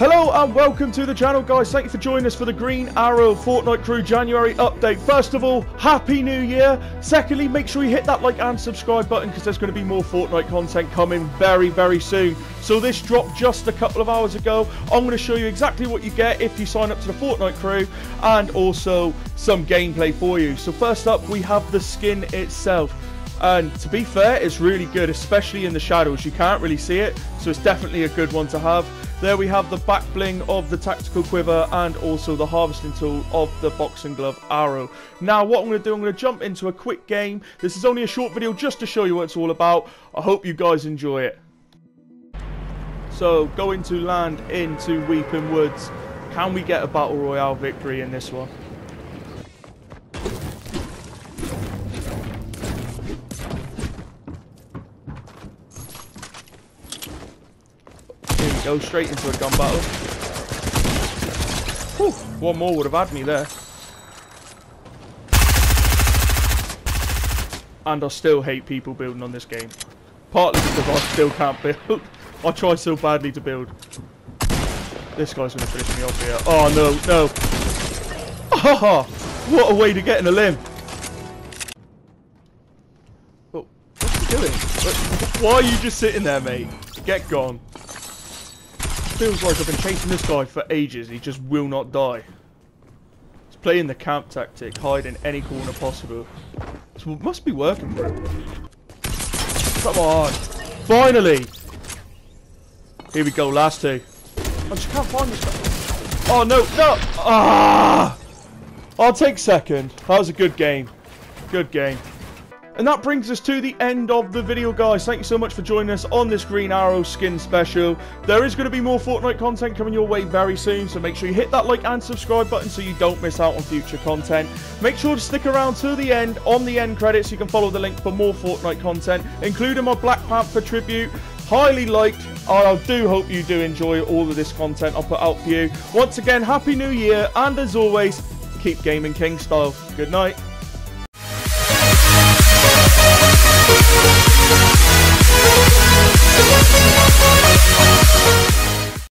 Hello and welcome to the channel guys, thank you for joining us for the Green Arrow Fortnite Crew January update. First of all, Happy New Year. Secondly, make sure you hit that like and subscribe button because there's going to be more Fortnite content coming very, very soon. So this dropped just a couple of hours ago. I'm going to show you exactly what you get if you sign up to the Fortnite Crew and also some gameplay for you. So first up, we have the skin itself. And to be fair, it's really good, especially in the shadows. You can't really see it, so it's definitely a good one to have. There we have the back bling of the tactical quiver and also the harvesting tool of the boxing glove arrow. Now what I'm going to do, I'm going to jump into a quick game. This is only a short video just to show you what it's all about. I hope you guys enjoy it. So going to land into Weeping Woods. Can we get a Battle Royale victory in this one? Go straight into a gun battle. Whew, one more would have had me there. And I still hate people building on this game. Partly because I still can't build. I try so badly to build. This guy's going to finish me off here. Oh, no, no. Oh, what a way to get in a limb. Oh, what's he doing? Why are you just sitting there, mate? Get gone feels like I've been chasing this guy for ages. He just will not die. He's playing the camp tactic, hide in any corner possible. It must be working for him. Come on. Finally. Here we go, last two. I just can't find this guy. Oh, no, no. Ah! I'll take second. That was a good game. Good game. And that brings us to the end of the video, guys. Thank you so much for joining us on this Green Arrow skin special. There is going to be more Fortnite content coming your way very soon, so make sure you hit that like and subscribe button so you don't miss out on future content. Make sure to stick around to the end on the end credits you can follow the link for more Fortnite content, including my Black Panther tribute highly liked. I do hope you do enjoy all of this content I put out for you. Once again, Happy New Year, and as always, keep gaming King style. Good night.